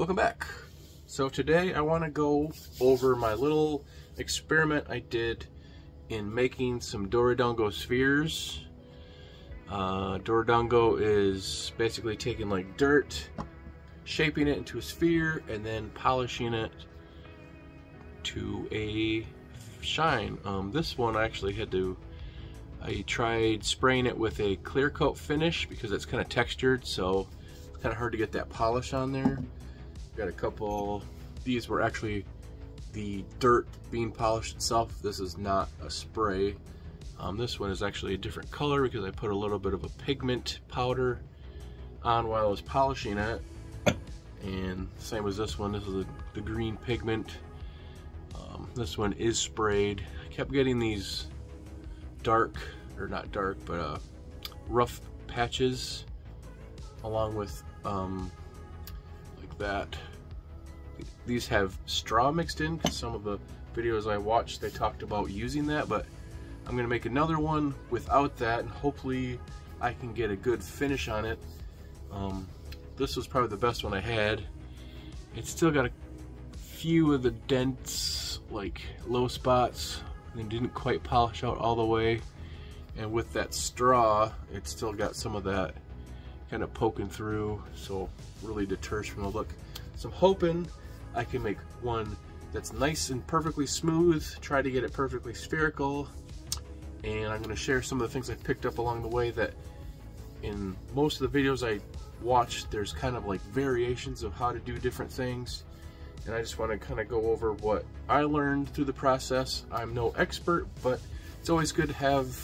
Welcome back. So today I want to go over my little experiment I did in making some Dorodango spheres. Uh, Dorodango is basically taking like dirt, shaping it into a sphere, and then polishing it to a shine. Um, this one I actually had to, I tried spraying it with a clear coat finish because it's kind of textured, so it's kind of hard to get that polish on there. Got a couple, these were actually the dirt being polished itself. This is not a spray. Um, this one is actually a different color because I put a little bit of a pigment powder on while I was polishing it. And same as this one, this is a, the green pigment. Um, this one is sprayed. I kept getting these dark, or not dark, but uh, rough patches along with um, like that. These have straw mixed in because some of the videos I watched they talked about using that, but I'm gonna make another one without that and hopefully I can get a good finish on it. Um, this was probably the best one I had. It's still got a few of the dents, like low spots, and didn't quite polish out all the way. And with that straw, it's still got some of that kind of poking through, so really deters from the look. So I'm hoping I can make one that's nice and perfectly smooth, try to get it perfectly spherical, and I'm going to share some of the things I picked up along the way that in most of the videos I watched, there's kind of like variations of how to do different things, and I just want to kind of go over what I learned through the process. I'm no expert, but it's always good to have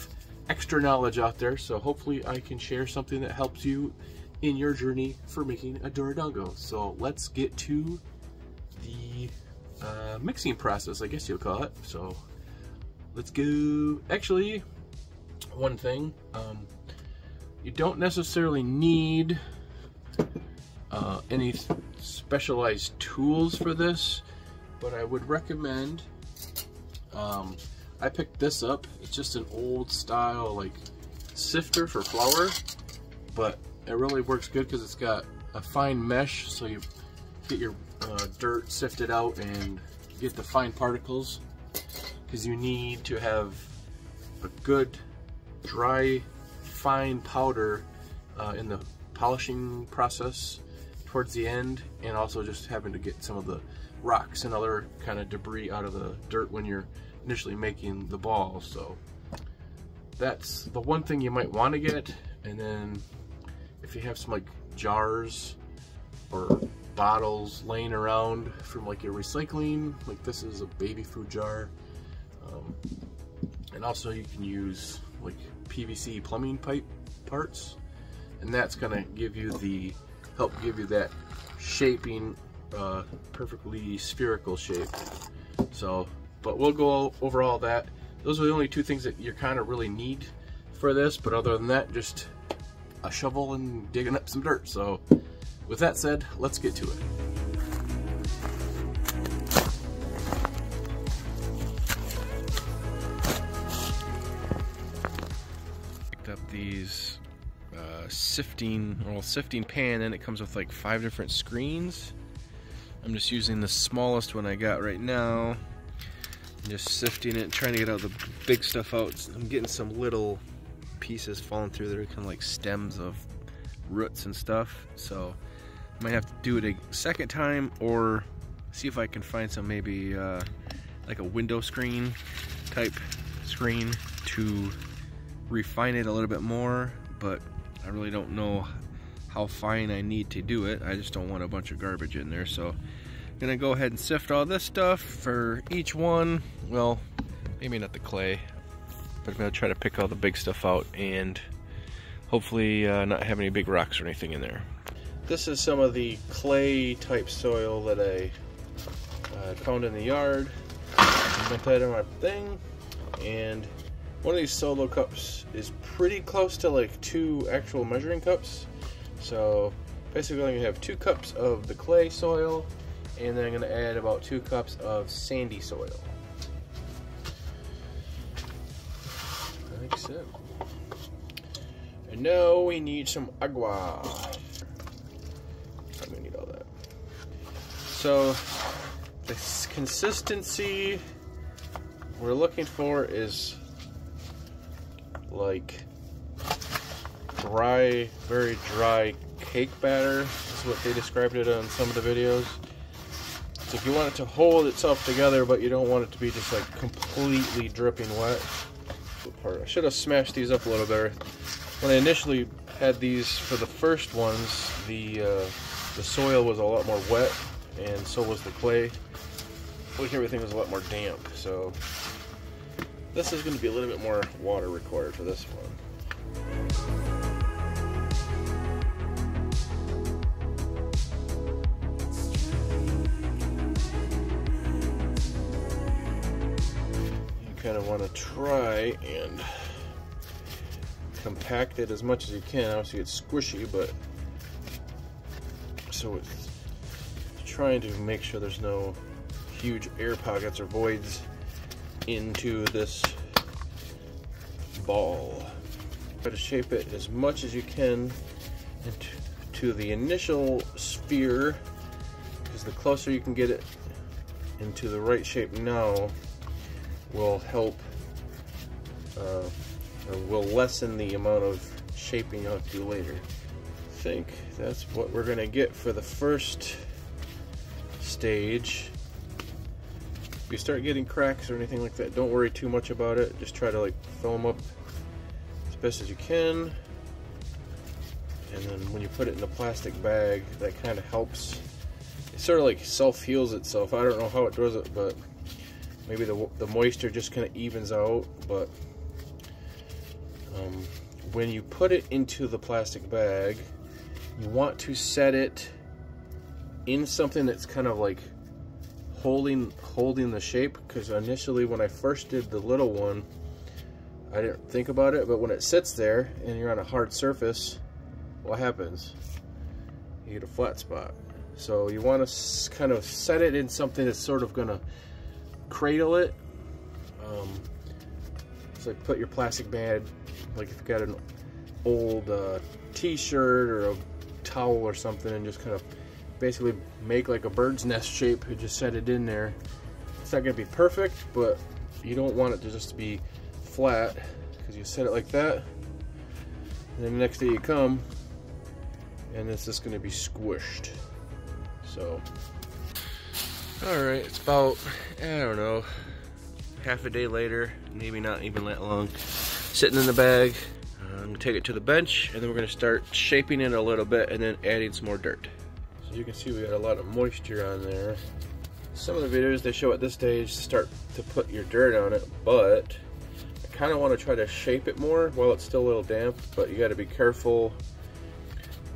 extra knowledge out there, so hopefully I can share something that helps you in your journey for making a Dorodango. So let's get to uh, mixing process, I guess you'll call it. So let's go. Actually, one thing, um, you don't necessarily need uh, any specialized tools for this, but I would recommend um, I picked this up. It's just an old style like sifter for flour, but it really works good because it's got a fine mesh so you get your uh, dirt sifted out and get the fine particles because you need to have a good dry fine powder uh, in the polishing process towards the end and also just having to get some of the rocks and other kind of debris out of the dirt when you're initially making the ball. So that's the one thing you might want to get. And then if you have some like jars or bottles laying around from like your recycling, like this is a baby food jar. Um, and also you can use like PVC plumbing pipe parts and that's gonna give you the help give you that shaping uh, perfectly spherical shape so but we'll go over all that. Those are the only two things that you kind of really need for this, but other than that, just a shovel and digging up some dirt. So with that said, let's get to it. Picked up these uh, sifting, well, sifting pan, and it comes with like five different screens. I'm just using the smallest one I got right now just sifting it, trying to get all the big stuff out. I'm getting some little pieces falling through that are kind of like stems of roots and stuff. So might have to do it a second time or see if I can find some maybe uh, like a window screen type screen to refine it a little bit more. But I really don't know how fine I need to do it. I just don't want a bunch of garbage in there. So I'm Gonna go ahead and sift all this stuff for each one. Well, maybe not the clay, but I'm gonna try to pick all the big stuff out and hopefully uh, not have any big rocks or anything in there. This is some of the clay type soil that I uh, found in the yard. Put that in my thing and one of these solo cups is pretty close to like two actual measuring cups. So basically I'm gonna have two cups of the clay soil and then I'm going to add about two cups of sandy soil. Like so. And now we need some agua. I'm going to need all that. So the consistency we're looking for is like dry, very dry cake batter. This is what they described it on some of the videos. So if you want it to hold itself together, but you don't want it to be just like completely dripping wet. I should have smashed these up a little better. When I initially had these for the first ones, the uh, the soil was a lot more wet, and so was the clay. Like everything was a lot more damp. So this is going to be a little bit more water required for this one. You kind of want to try and compact it as much as you can. Obviously it's squishy, but so it's trying to make sure there's no huge air pockets or voids into this ball. Try to shape it as much as you can into to the initial sphere because the closer you can get it into the right shape now will help uh, will lessen the amount of shaping you have to do later. I think that's what we're gonna get for the first stage. If you start getting cracks or anything like that, don't worry too much about it. Just try to like fill them up as best as you can. And then when you put it in a plastic bag, that kind of helps. It sort of like self-heals itself. I don't know how it does it, but maybe the, the moisture just kind of evens out but um, when you put it into the plastic bag you want to set it in something that's kind of like holding holding the shape because initially when I first did the little one I didn't think about it but when it sits there and you're on a hard surface what happens you get a flat spot so you want to kind of set it in something that's sort of gonna cradle it. Um, so put your plastic bag, like if you've got an old uh, t-shirt or a towel or something and just kind of basically make like a bird's nest shape and just set it in there. It's not gonna be perfect, but you don't want it to just be flat because you set it like that and then the next day you come and it's just gonna be squished. So Alright, it's about, I don't know, half a day later, maybe not even that long, sitting in the bag. I'm gonna take it to the bench and then we're gonna start shaping it a little bit and then adding some more dirt. You can see we got a lot of moisture on there. Some of the videos they show at this stage start to put your dirt on it, but I kind of want to try to shape it more while it's still a little damp, but you got to be careful.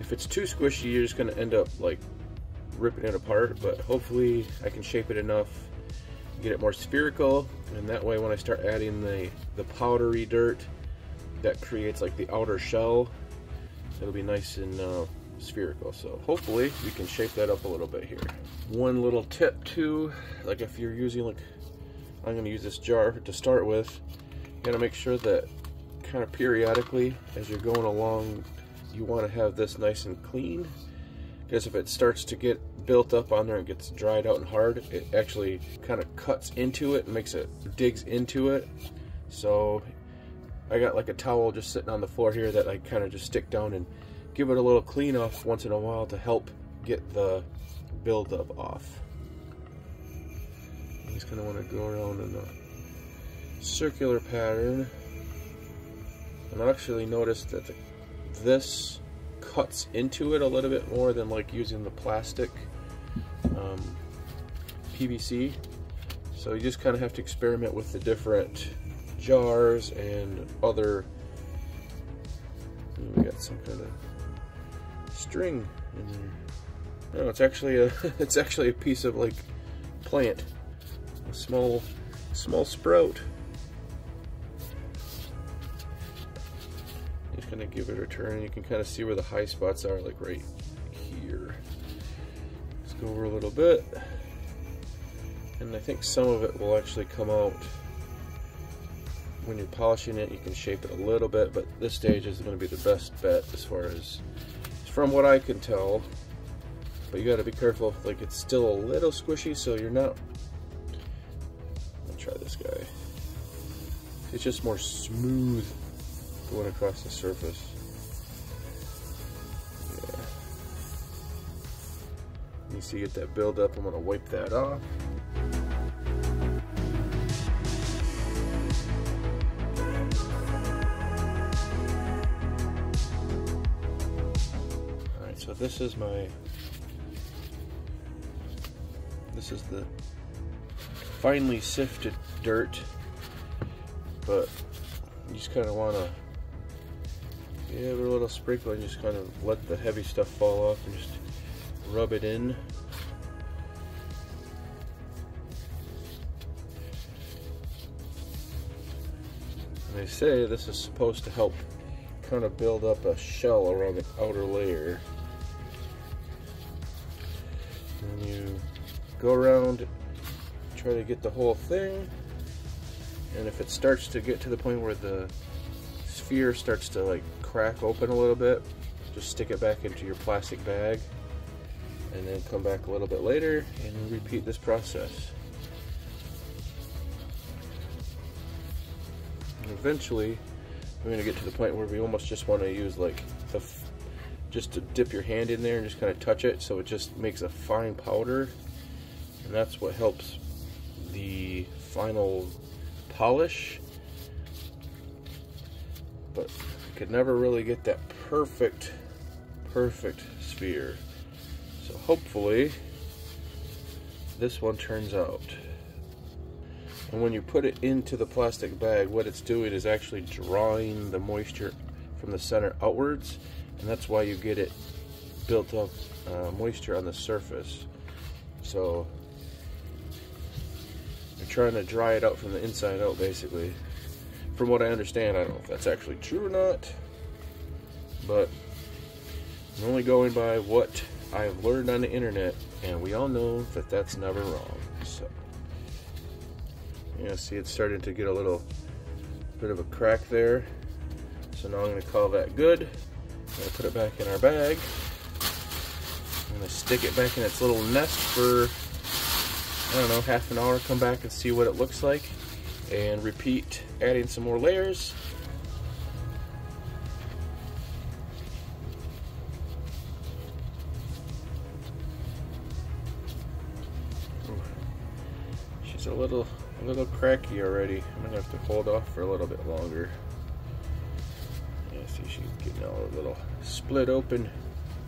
If it's too squishy, you're just going to end up like ripping it apart, but hopefully I can shape it enough, get it more spherical, and that way when I start adding the, the powdery dirt, that creates like the outer shell, it'll be nice and uh, spherical. So hopefully we can shape that up a little bit here. One little tip too, like if you're using like, I'm gonna use this jar to start with, you gotta make sure that kind of periodically as you're going along, you wanna have this nice and clean because if it starts to get built up on there and gets dried out and hard, it actually kind of cuts into it and makes it, digs into it. So I got like a towel just sitting on the floor here that I kind of just stick down and give it a little clean off once in a while to help get the buildup off. I just kind of want to go around in a circular pattern. And I actually noticed that the, this cuts into it a little bit more than like using the plastic um, PVC. So you just kind of have to experiment with the different jars and other. We got some kind of string in there. No, it's actually a it's actually a piece of like plant, a small small sprout. Just of give it a turn. You can kind of see where the high spots are, like right here. Let's go over a little bit. And I think some of it will actually come out when you're polishing it. You can shape it a little bit, but this stage is going to be the best bet as far as, from what I can tell. but you got to be careful like it's still a little squishy so you're not try this guy. It's just more smooth going across the surface. Yeah. You see get that build up I'm gonna wipe that off this is my this is the finely sifted dirt, but you just kind of want to give it a little sprinkle and just kind of let the heavy stuff fall off and just rub it in. And they say this is supposed to help kind of build up a shell around the outer layer. And you go around, try to get the whole thing. And if it starts to get to the point where the sphere starts to like crack open a little bit, just stick it back into your plastic bag and then come back a little bit later and repeat this process. And eventually, we're going to get to the point where we almost just want to use like the just to dip your hand in there and just kind of touch it so it just makes a fine powder. And that's what helps the final polish. But I could never really get that perfect perfect sphere. So hopefully this one turns out. And when you put it into the plastic bag what it's doing is actually drawing the moisture from the center outwards and that's why you get it built up uh, moisture on the surface so you're trying to dry it out from the inside out, basically. From what I understand, I don't know if that's actually true or not, but I'm only going by what I've learned on the internet, and we all know that that's never wrong. So, yeah, see, it's starting to get a little bit of a crack there. So now I'm going to call that good. To put it back in our bag. I'm to stick it back in its little nest for I don't know, half an hour, come back and see what it looks like, and repeat adding some more layers. She's a little, a little cracky already. I'm gonna have to hold off for a little bit longer. She's getting all a little split open.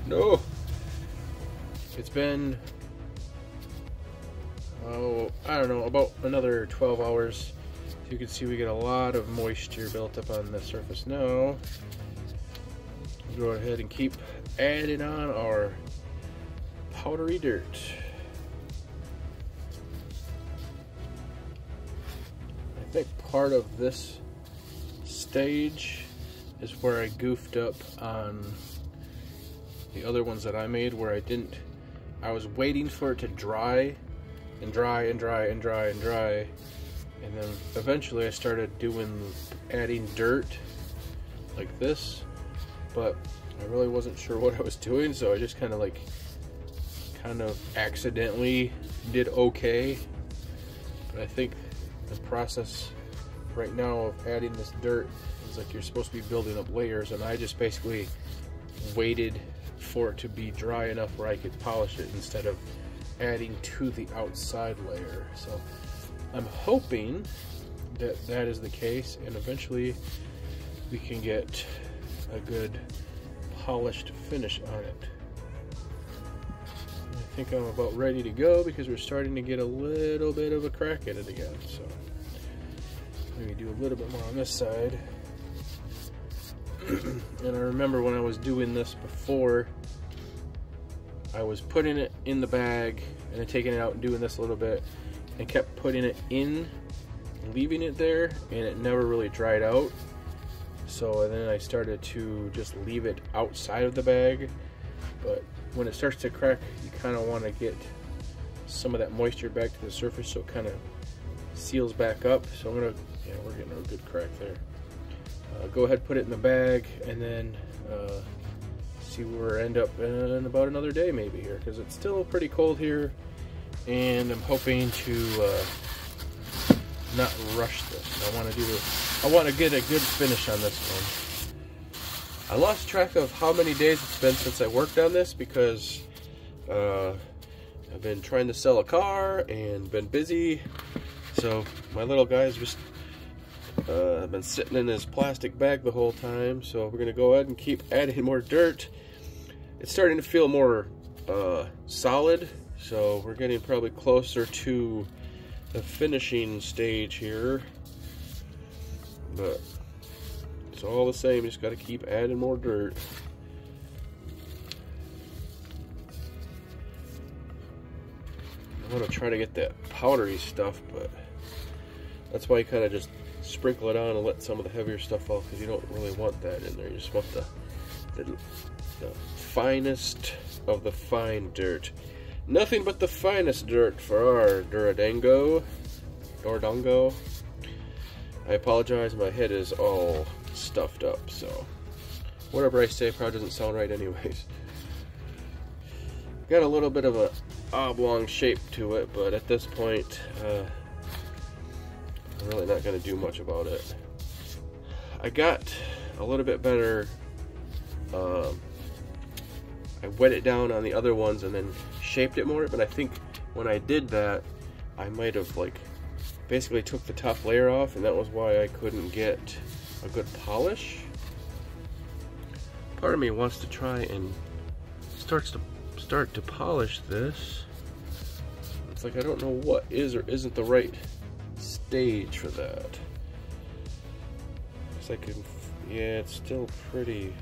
No! It's been oh, I don't know, about another 12 hours. So you can see we get a lot of moisture built up on the surface now. Go ahead and keep adding on our powdery dirt. I think part of this stage is where I goofed up on the other ones that I made where I didn't I was waiting for it to dry and dry and dry and dry and dry. And then eventually I started doing adding dirt like this, but I really wasn't sure what I was doing, so I just kind of like kind of accidentally did okay. But I think the process right now of adding this dirt is like you're supposed to be building up layers, and I just basically waited for it to be dry enough where I could polish it instead of adding to the outside layer. So I'm hoping that that is the case and eventually we can get a good polished finish on it. I think I'm about ready to go because we're starting to get a little bit of a crack in it again. So maybe do a little bit more on this side. and I remember when I was doing this before, I was putting it in the bag and then taking it out and doing this a little bit and kept putting it in leaving it there and it never really dried out. So then I started to just leave it outside of the bag. But when it starts to crack you kind of want to get some of that moisture back to the surface so it kind of seals back up. So I'm gonna yeah we're getting a good crack there uh, go ahead put it in the bag and then uh, see where I end up in about another day maybe here because it's still pretty cold here and I'm hoping to uh, not rush this. I want to do I want to get a good finish on this one. I lost track of how many days it's been since I worked on this because uh, I've been trying to sell a car and been busy. So my little guy's just uh, I've been sitting in this plastic bag the whole time. So we're gonna go ahead and keep adding more dirt. It's starting to feel more uh, solid. So we're getting probably closer to the finishing stage here. But it's all the same, just gotta keep adding more dirt. I want to try to get that powdery stuff, but that's why you kind of just sprinkle it on and let some of the heavier stuff off because you don't really want that in there. You just want the, the, the finest of the fine dirt. Nothing but the finest dirt for our Duradango. Dordongo. I apologize, my head is all stuffed up, so whatever I say probably doesn't sound right anyways. Got a little bit of a oblong shape to it, but at this point, uh, I'm really not going to do much about it. I got a little bit better. Um, I wet it down on the other ones and then shaped it more, but I think when I did that, I might have like basically took the top layer off and that was why I couldn't get a good polish. Part of me wants to try and starts to start to polish this. It's like I don't know what is or isn't the right stage for that. Guess I can, yeah, it's still pretty.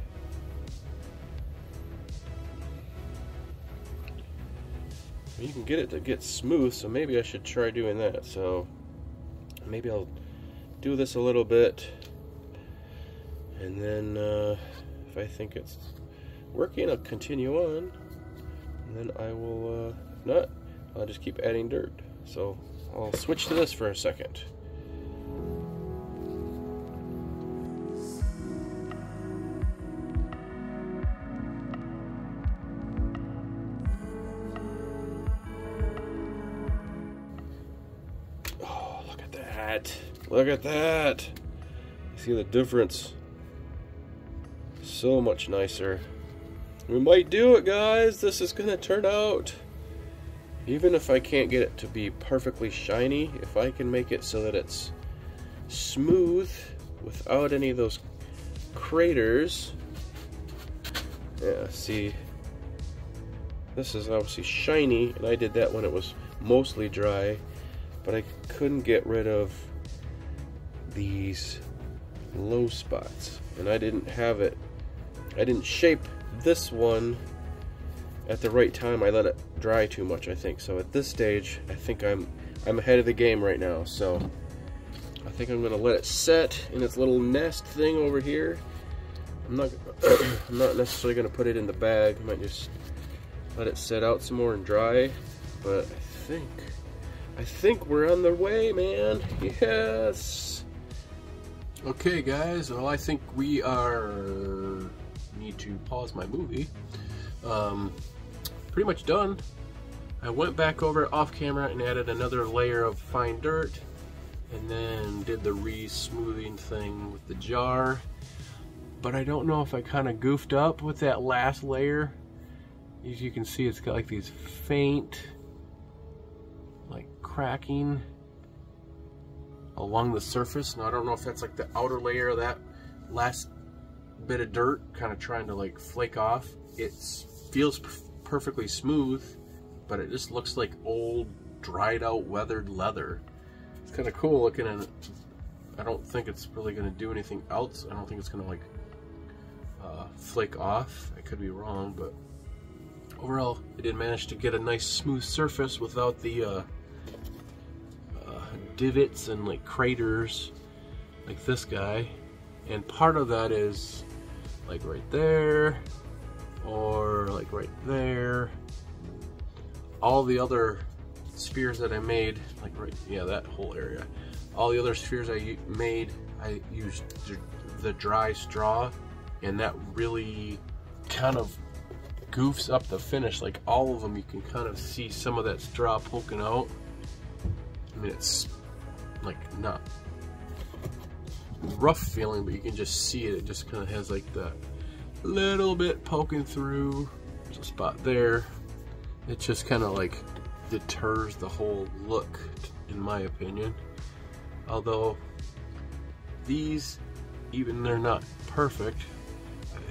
You can get it to get smooth, so maybe I should try doing that. So maybe I'll do this a little bit, and then uh, if I think it's working, I'll continue on, and then I will uh, not. I'll just keep adding dirt. So I'll switch to this for a second. Oh, look at that. Look at that. See the difference? So much nicer. We might do it, guys. This is going to turn out even if I can't get it to be perfectly shiny, if I can make it so that it's smooth without any of those craters. Yeah, see, this is obviously shiny, and I did that when it was mostly dry, but I couldn't get rid of these low spots, and I didn't have it, I didn't shape this one at the right time I let it dry too much I think. So at this stage I think I'm I'm ahead of the game right now. So I think I'm gonna let it set in its little nest thing over here. I'm not I'm not necessarily gonna put it in the bag. I might just let it set out some more and dry. But I think I think we're on the way man. Yes. Okay guys. Well I think we are need to pause my movie. Um, pretty much done. I went back over off camera and added another layer of fine dirt and then did the re-smoothing thing with the jar. But I don't know if I kind of goofed up with that last layer. As you can see, it's got like these faint, like cracking along the surface. Now I don't know if that's like the outer layer of that last bit of dirt kind of trying to like flake off. It feels perfectly smooth, but it just looks like old, dried out, weathered leather. It's kind of cool looking and I don't think it's really going to do anything else. I don't think it's going to like uh, flake off. I could be wrong, but overall, I did manage to get a nice smooth surface without the uh, uh, divots and like craters like this guy. And part of that is like right there, or like right there. All the other spheres that I made, like right, yeah, that whole area. All the other spheres I made, I used the dry straw and that really kind of goofs up the finish. Like all of them, you can kind of see some of that straw poking out. I mean, it's like not rough feeling, but you can just see it. It just kind of has like that little bit poking through. There's a spot there. It just kind of like deters the whole look, in my opinion. Although these, even they're not perfect,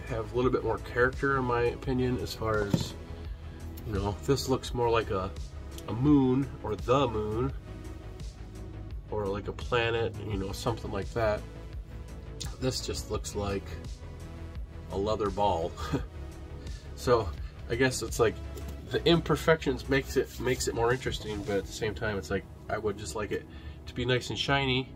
have a little bit more character in my opinion as far as, you know, this looks more like a, a moon or the moon or like a planet, you know, something like that. This just looks like a leather ball. so I guess it's like the imperfections makes it makes it more interesting, but at the same time it's like I would just like it to be nice and shiny.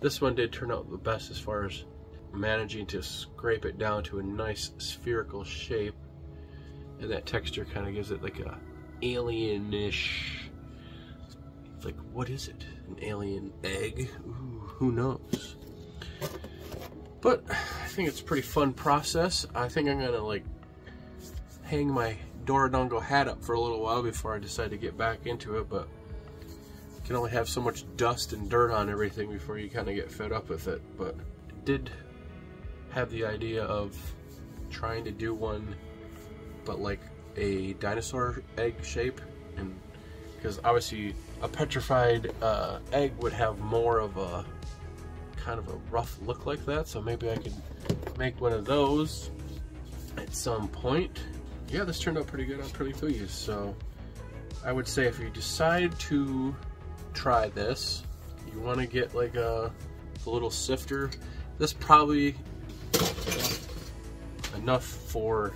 This one did turn out the best as far as managing to scrape it down to a nice spherical shape. And that texture kind of gives it like a alienish like what is it? An alien egg? Ooh, who knows? But think it's a pretty fun process. I think I'm gonna like hang my Dorodango hat up for a little while before I decide to get back into it, but you can only have so much dust and dirt on everything before you kind of get fed up with it. But I did have the idea of trying to do one, but like a dinosaur egg shape, and because obviously a petrified uh, egg would have more of a kind of a rough look like that, so maybe I could make one of those at some point. Yeah, this turned out pretty good. I'm pretty pleased. So I would say if you decide to try this, you want to get like a, a little sifter. This probably enough for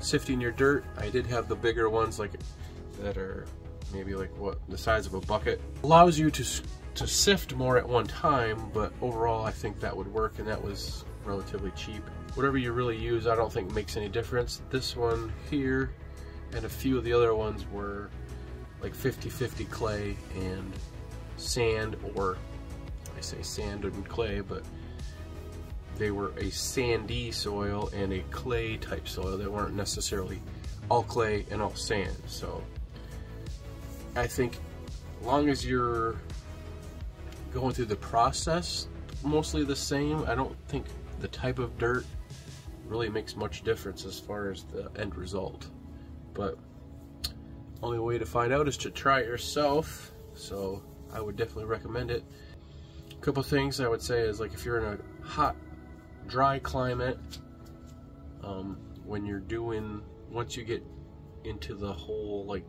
sifting your dirt. I did have the bigger ones like that are maybe like what the size of a bucket. Allows you to to sift more at one time, but overall I think that would work and that was relatively cheap. Whatever you really use I don't think makes any difference. This one here and a few of the other ones were like 50-50 clay and sand or I say sand and clay but they were a sandy soil and a clay type soil. They weren't necessarily all clay and all sand. So I think long as you're going through the process mostly the same. I don't think the type of dirt really makes much difference as far as the end result. But only way to find out is to try it yourself. So I would definitely recommend it. A couple things I would say is like if you're in a hot, dry climate, um, when you're doing, once you get into the whole like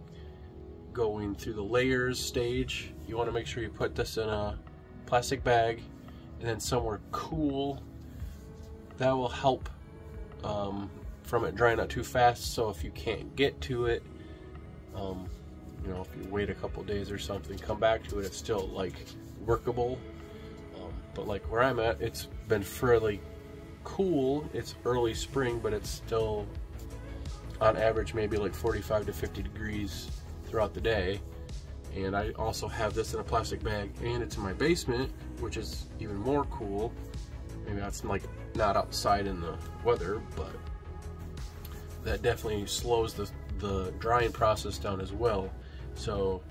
going through the layers stage, you want to make sure you put this in a plastic bag and then somewhere cool. That will help um, from it drying out too fast. So if you can't get to it, um, you know, if you wait a couple days or something, come back to it, it's still like workable. Um, but like where I'm at, it's been fairly cool. It's early spring, but it's still on average maybe like 45 to 50 degrees throughout the day and I also have this in a plastic bag and it's in my basement which is even more cool. Maybe that's like not outside in the weather but that definitely slows the, the drying process down as well. So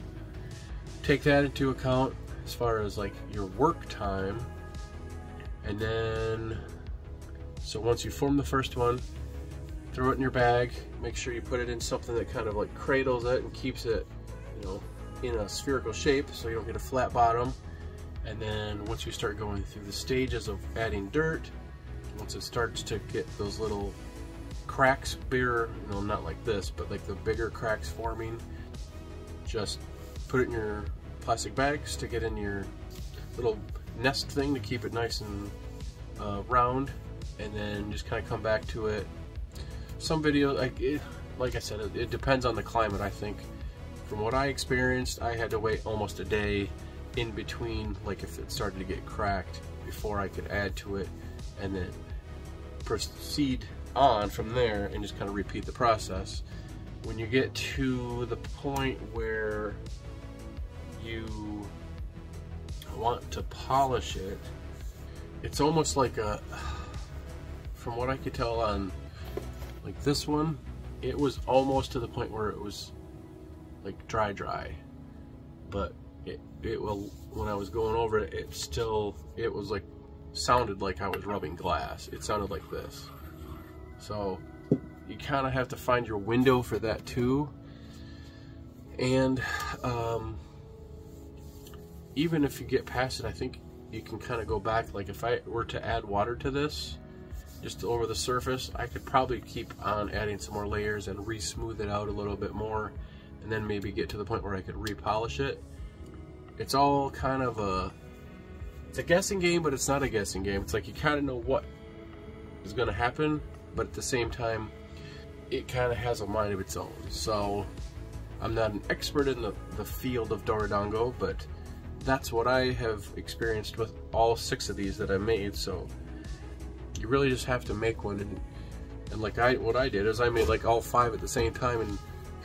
take that into account as far as like your work time. And then so once you form the first one throw it in your bag. Make sure you put it in something that kind of like cradles it and keeps it you know in a spherical shape so you don't get a flat bottom. And then once you start going through the stages of adding dirt, once it starts to get those little cracks bigger, you know, not like this, but like the bigger cracks forming, just put it in your plastic bags, stick it in your little nest thing to keep it nice and uh, round, and then just kind of come back to it. Some videos, like, like I said, it, it depends on the climate, I think. From what I experienced, I had to wait almost a day in between, like if it started to get cracked, before I could add to it, and then proceed on from there and just kind of repeat the process. When you get to the point where you want to polish it, it's almost like a, from what I could tell on like this one, it was almost to the point where it was like dry dry. But it it will when I was going over it it still it was like sounded like I was rubbing glass. It sounded like this. So you kind of have to find your window for that too. And um, even if you get past it I think you can kind of go back. Like if I were to add water to this just over the surface I could probably keep on adding some more layers and re-smooth it out a little bit more and then maybe get to the point where I could repolish it. It's all kind of a it's a guessing game but it's not a guessing game. It's like you kind of know what is going to happen but at the same time it kind of has a mind of its own. So I'm not an expert in the, the field of Dorodango but that's what I have experienced with all six of these that I made. So you really just have to make one, and and like I what I did is I made like all five at the same time and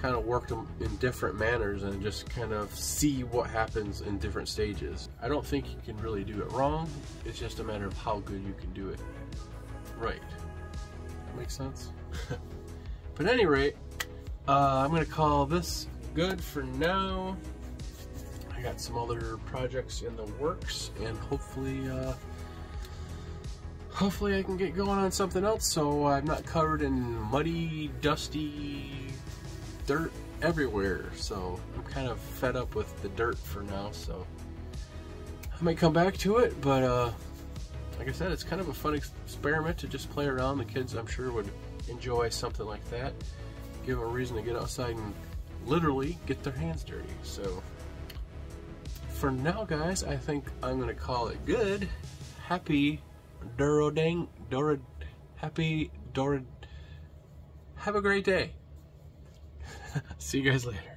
kind of work them in different manners and just kind of see what happens in different stages. I don't think you can really do it wrong. It's just a matter of how good you can do it right. That makes sense. but at any rate, uh, I'm gonna call this good for now I got some other projects in the works and hopefully uh, hopefully I can get going on something else so I'm not covered in muddy, dusty dirt everywhere. So I'm kind of fed up with the dirt for now. So I might come back to it, but uh, like I said, it's kind of a fun experiment to just play around. The kids, I'm sure, would enjoy something like that. Give them a reason to get outside and literally get their hands dirty. So for now, guys, I think I'm gonna call it good. Happy Durodang Dora Happy Dora Have a great day. See you guys later.